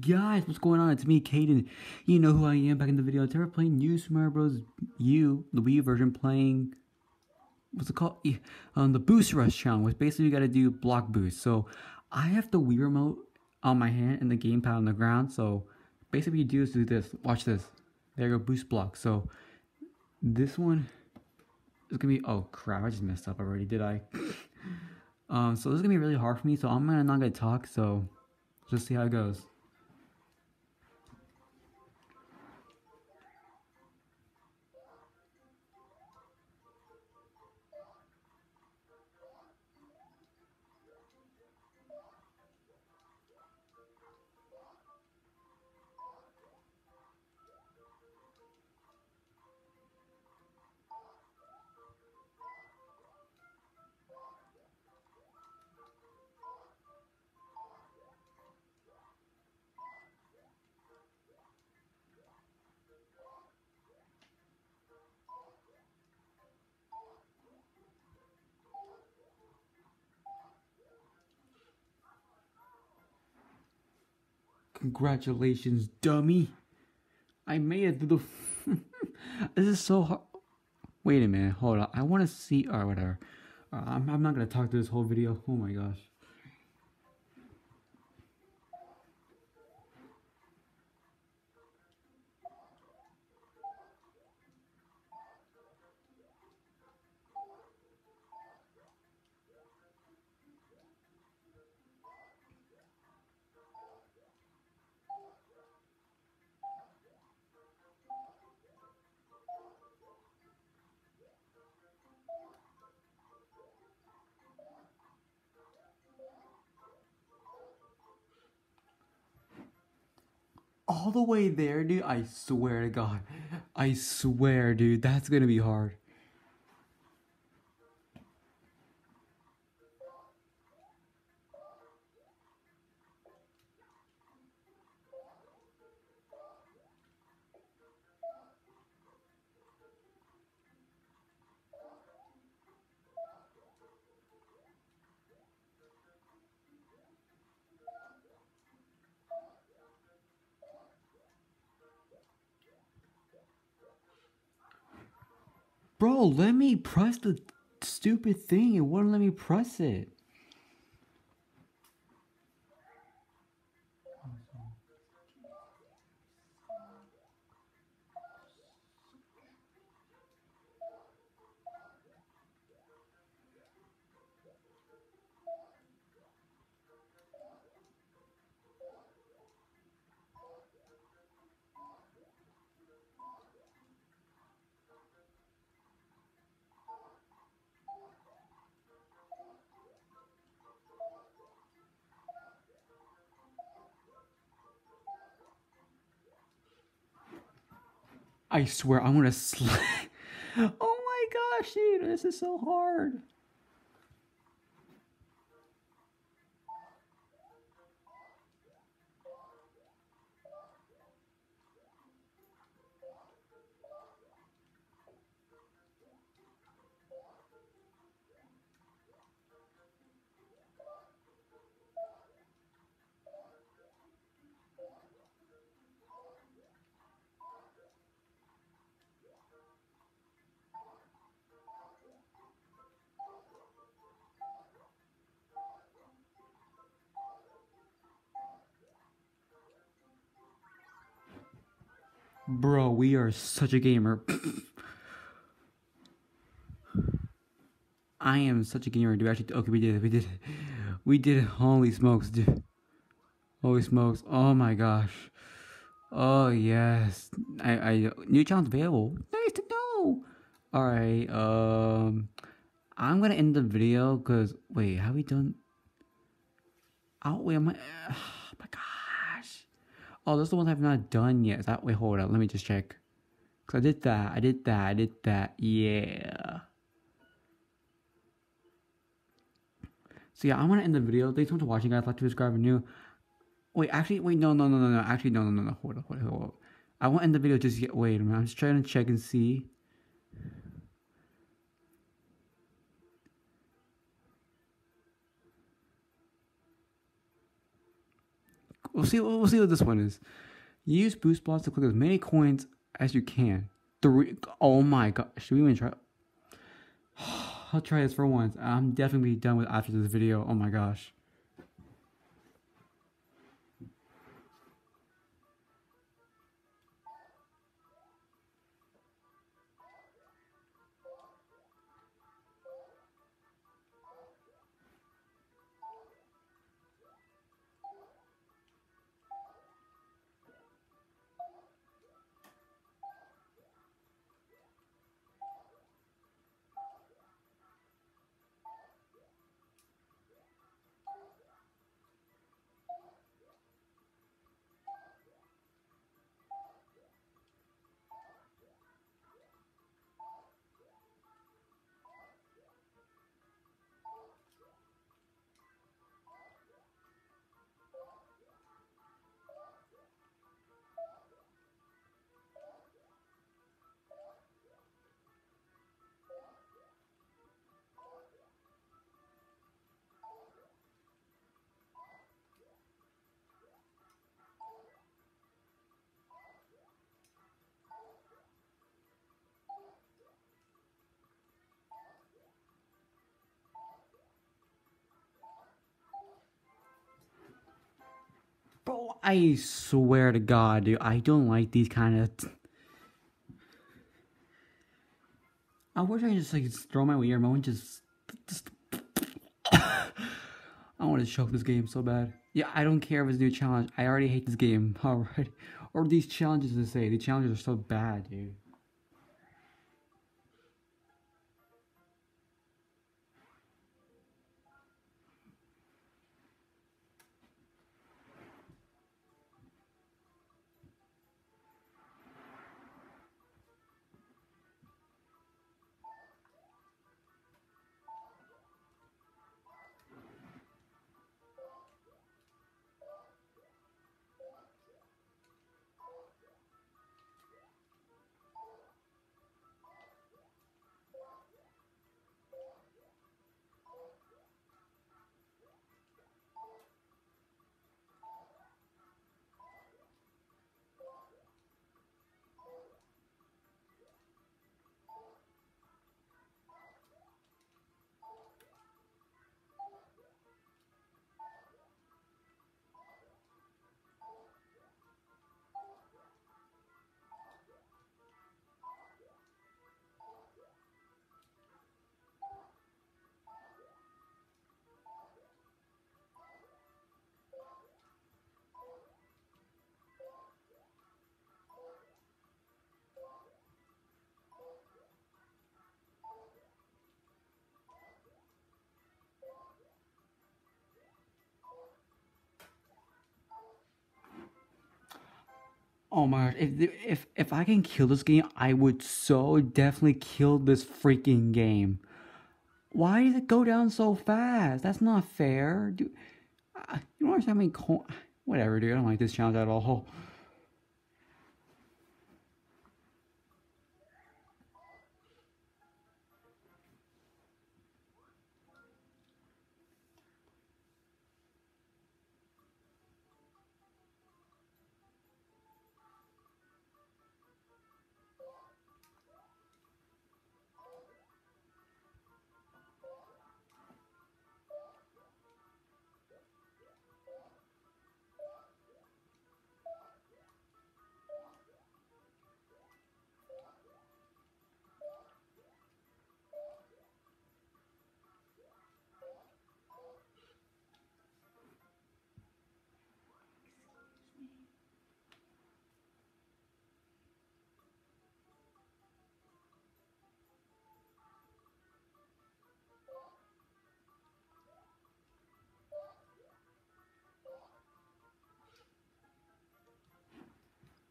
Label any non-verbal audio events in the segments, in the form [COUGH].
Guys, what's going on? It's me, Caden. You know who I am back in the video. Today we're playing New Super Bros. U, the Wii version, playing, what's it called? Um, the Boost Rush challenge, which basically you gotta do block boost. So, I have the Wii remote on my hand and the gamepad on the ground. So, basically you do is do this. Watch this. There you go, boost block. So, this one is gonna be, oh crap, I just messed up already, did I? [LAUGHS] um, so this is gonna be really hard for me, so I'm gonna not gonna talk, so just see how it goes. Congratulations, dummy. I made it through the. [LAUGHS] this is so hard. Wait a minute, hold on. I want to see. Or whatever. Uh, I'm, I'm not going to talk to this whole video. Oh my gosh. All the way there, dude. I swear to God. I swear, dude. That's gonna be hard. Bro, let me press the stupid thing. It wouldn't let me press it. I swear I'm gonna slap. [LAUGHS] oh my gosh, dude, this is so hard. Bro, we are such a gamer. I am such a gamer, dude. Actually, okay, we did it. We did it. We did it. Holy smokes, dude. Holy smokes. Oh my gosh. Oh, yes. I, I, new challenge available. Nice to know. Alright, um, I'm gonna end the video because, wait, have we done? Oh, wait, am [SIGHS] I, oh those are the ones I've not done yet. Is that wait, hold up, let me just check. Cause I did that, I did that, I did that. Yeah. So yeah, I'm gonna end the video. Thanks so much for watching, guys. Like to subscribe if new. Wait, actually, wait, no, no, no, no, no. Actually, no, no, no, no. Hold up, hold up, hold up. I won't end the video just yet. Wait a minute. I'm just trying to check and see. We'll see. We'll see what this one is. Use boost blocks to collect as many coins as you can. Three. Oh my god! Should we even try? [SIGHS] I'll try this for once. I'm definitely done with after this video. Oh my gosh. Bro, I swear to God, dude, I don't like these kind of. I wish I could just like throw my ear and just, just. [LAUGHS] I want to choke this game so bad. Yeah, I don't care if it's a new challenge. I already hate this game [LAUGHS] already. Or these challenges to say. The challenges are so bad, dude. Oh my gosh, if, if if I can kill this game, I would so definitely kill this freaking game. Why does it go down so fast? That's not fair. Dude, you don't understand how many co- Whatever, dude. I don't like this challenge at all.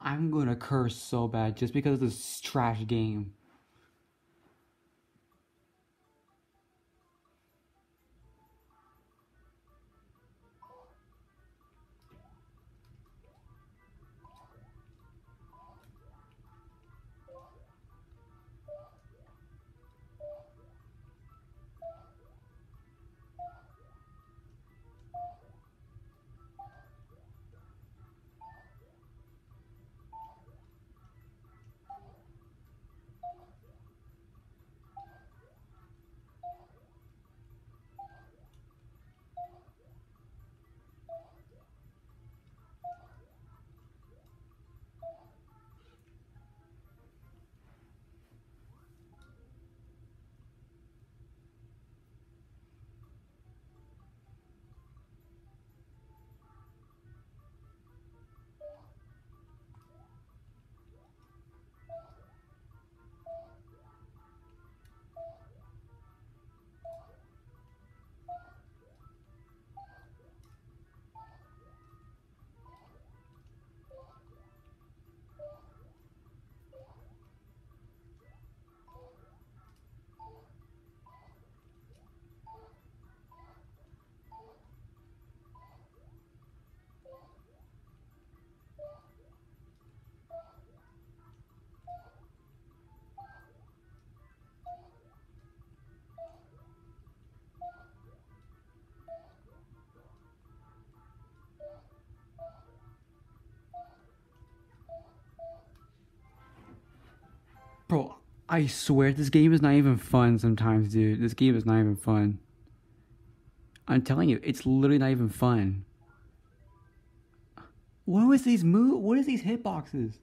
I'm gonna curse so bad just because of this trash game. I swear this game is not even fun sometimes, dude. This game is not even fun. I'm telling you, it's literally not even fun. What was these move? What is these hitboxes?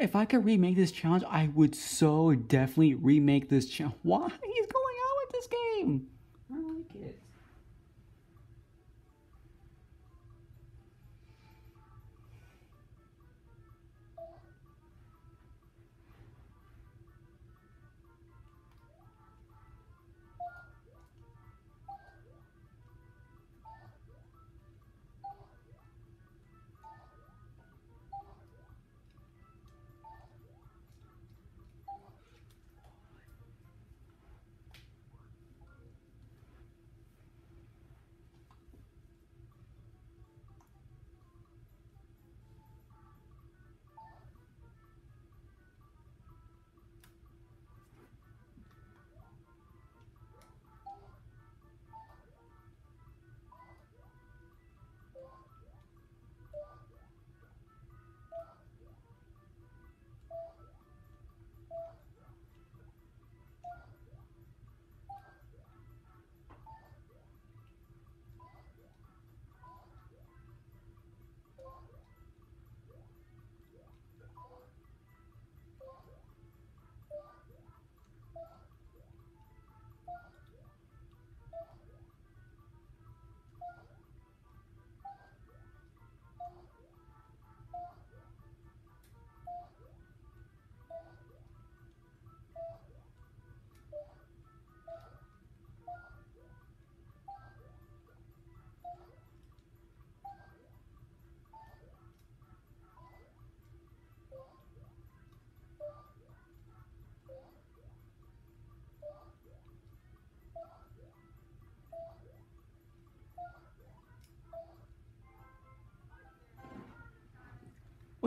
If I could remake this challenge, I would so definitely remake this challenge. [LAUGHS] Why is going on with this game?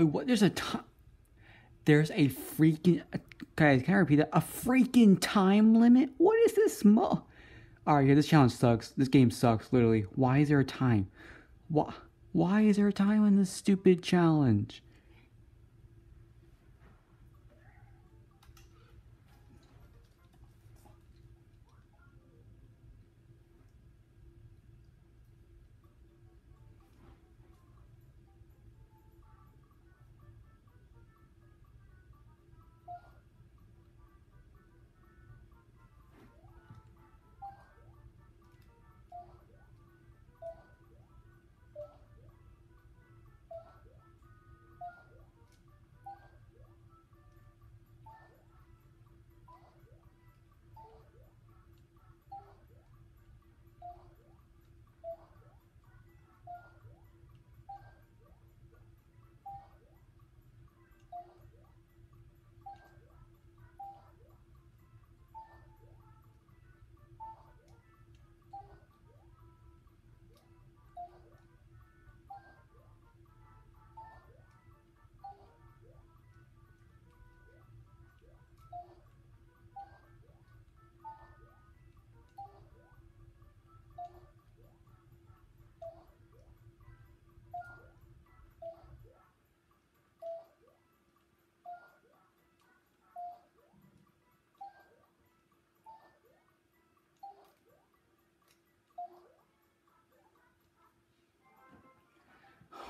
Wait, what? There's a time. There's a freaking uh, guys. Can I repeat that? A freaking time limit. What is this? Mo? All right, yeah, this challenge sucks. This game sucks. Literally. Why is there a time? Why? Why is there a time on this stupid challenge?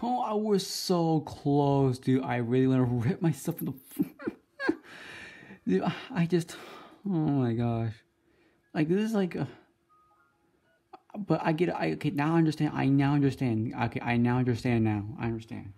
Oh, I was so close, dude. I really want to [LAUGHS] rip myself in the. [LAUGHS] dude, I just. Oh my gosh. Like, this is like. A... But I get it. I, okay, now I understand. I now understand. Okay, I now understand now. I understand.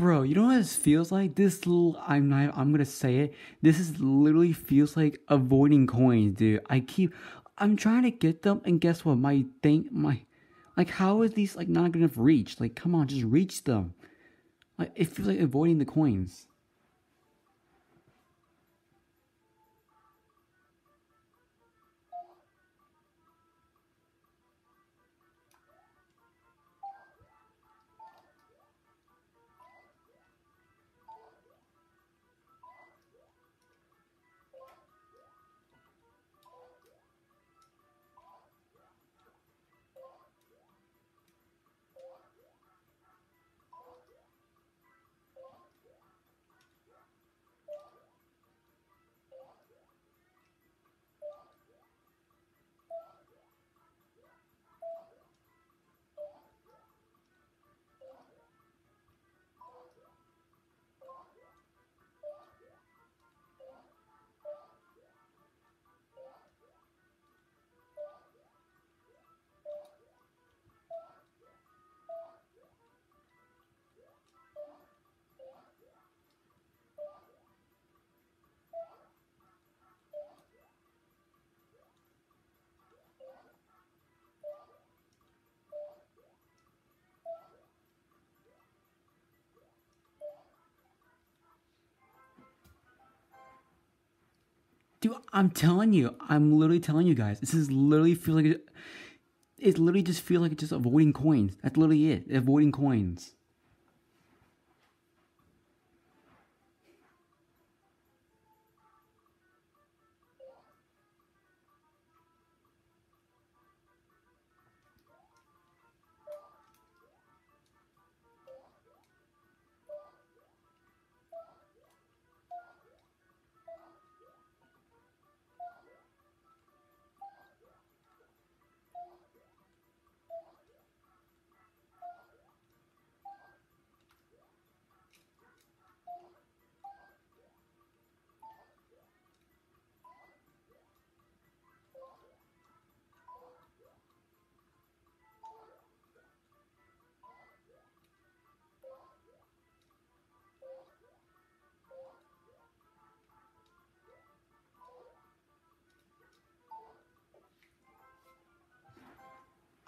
Bro, you know what this feels like? This little I'm not I'm gonna say it. This is literally feels like avoiding coins, dude. I keep I'm trying to get them and guess what? My thing my like how is these like not gonna reach? Like come on, just reach them. Like it feels like avoiding the coins. Dude, I'm telling you, I'm literally telling you guys, this is literally feel like it, it literally just feel like it's just avoiding coins. That's literally it, avoiding coins.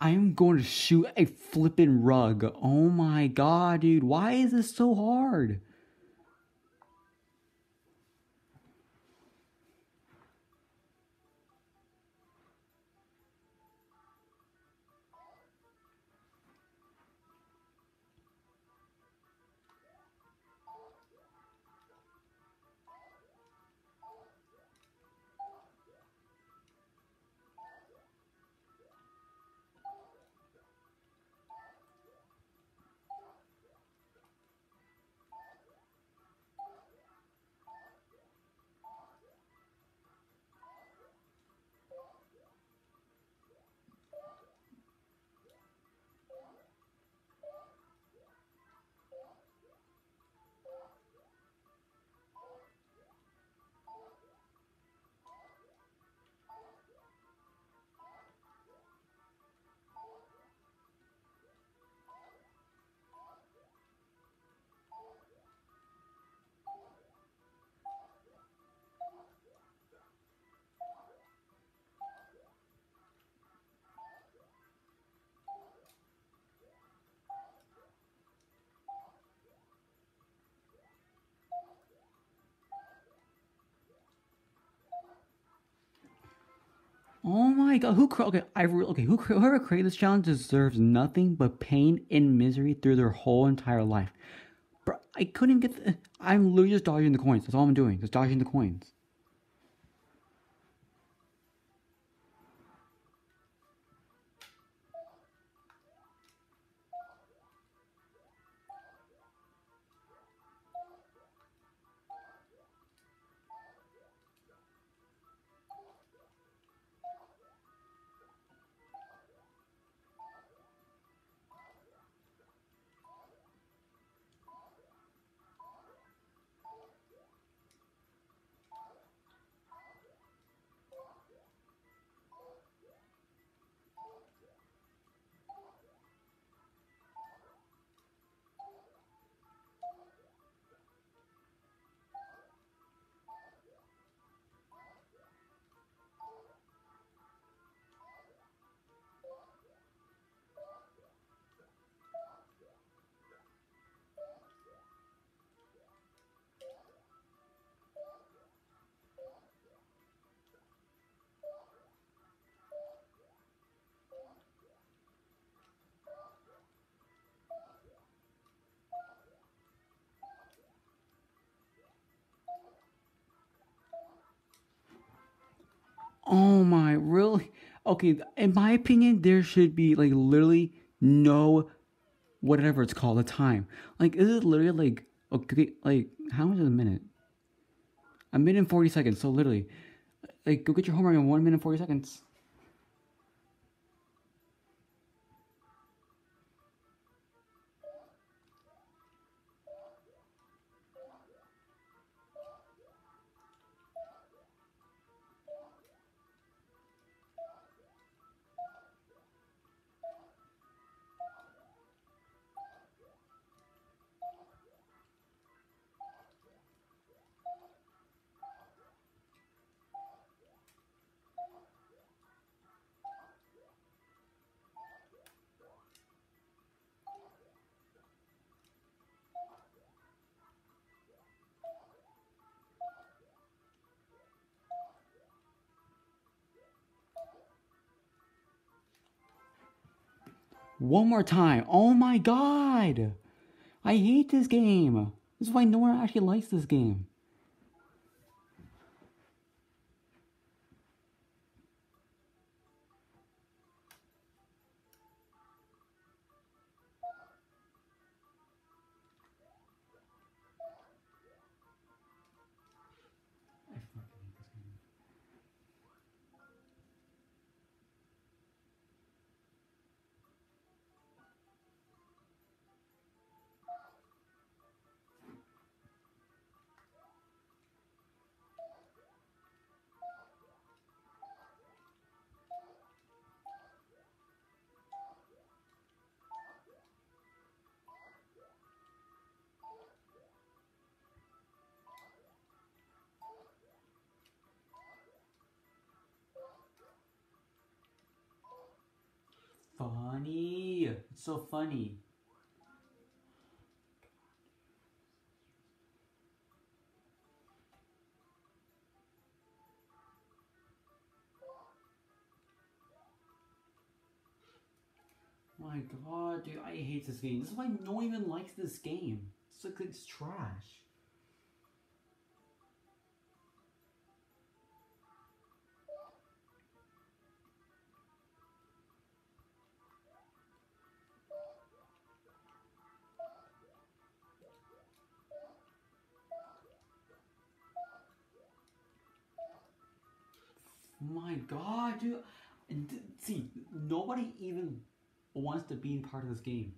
I'm going to shoot a flipping rug. Oh my god, dude. Why is this so hard? Oh my god, who okay, I okay, who whoever created this challenge deserves nothing but pain and misery through their whole entire life. Bro, I couldn't even get the, I'm literally just dodging the coins. That's all I'm doing. Just dodging the coins. Oh my, really? Okay, in my opinion, there should be like literally no whatever it's called, a time. Like, is it literally like okay, like how much is a minute? A minute and forty seconds. So literally, like, go get your homework in one minute and forty seconds. One more time. Oh my god! I hate this game. This is why no one actually likes this game. So funny. My god, dude, I hate this game. This is why no one even likes this game. It's like it's trash. God, dude. See, nobody even wants to be part of this game.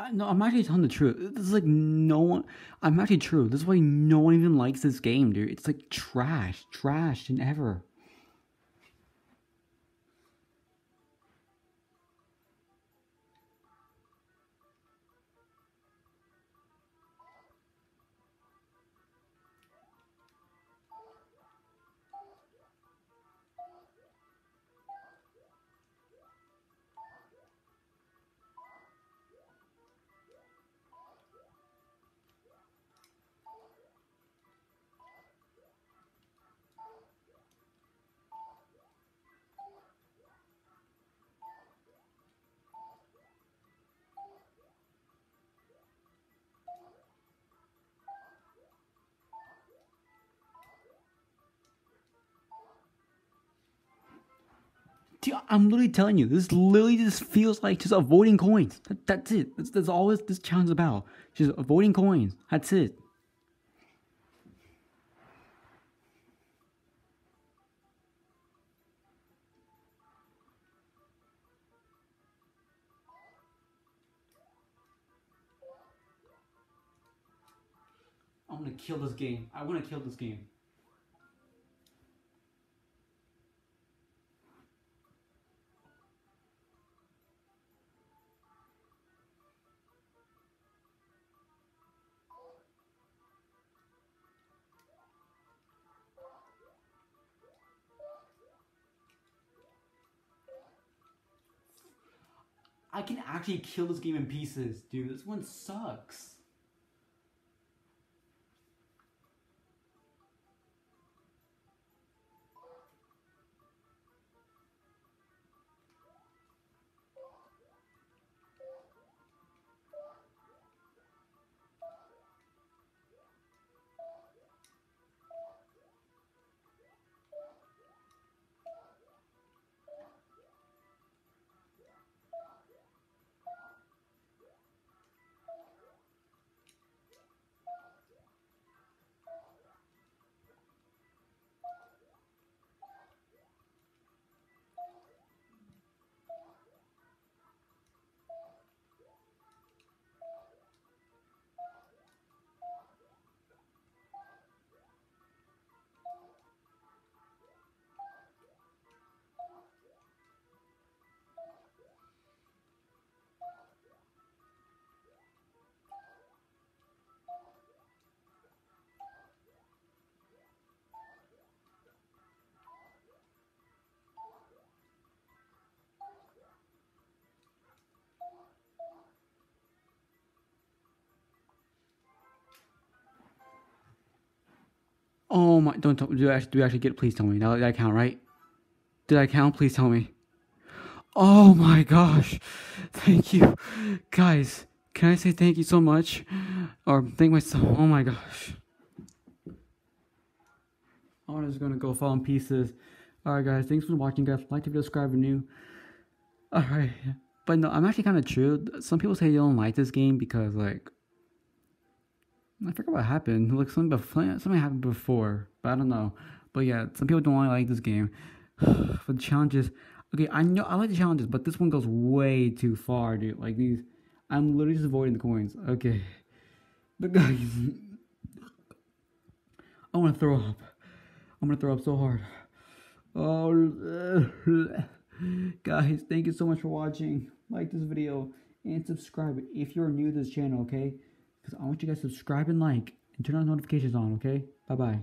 I, no, I'm actually telling the truth. This is like no one. I'm actually true. This is why no one even likes this game, dude. It's like trash, trash, and ever. I'm literally telling you, this literally just feels like just avoiding coins. That, that's it. That's, that's all this, this challenge is about. Just avoiding coins. That's it. I'm gonna kill this game. I wanna kill this game. Actually kill this game in pieces, dude. This one sucks. Oh my! Don't do I actually, do I actually get? Please tell me. Now did I count right? Did I count? Please tell me. Oh my gosh! Thank you, guys. Can I say thank you so much, or thank myself? Oh my gosh! I'm just gonna go fall in pieces. All right, guys. Thanks for watching, guys. Like video, subscribe if new. All right, but no, I'm actually kind of true. Some people say they don't like this game because like I forgot what happened. Like something before, something happened before, but I don't know. But yeah, some people don't really like this game. [SIGHS] For the challenges, okay, I know I like the challenges, but this one goes way too far, dude. Like these, I'm literally just avoiding the coins. Okay, [LAUGHS] but guys, I want to throw up. I'm gonna throw up so hard. Oh, [SIGHS] guys, thank you so much for watching. Like this video and subscribe if you're new to this channel. Okay. I want you guys to subscribe and like and turn on notifications on, okay? Bye bye.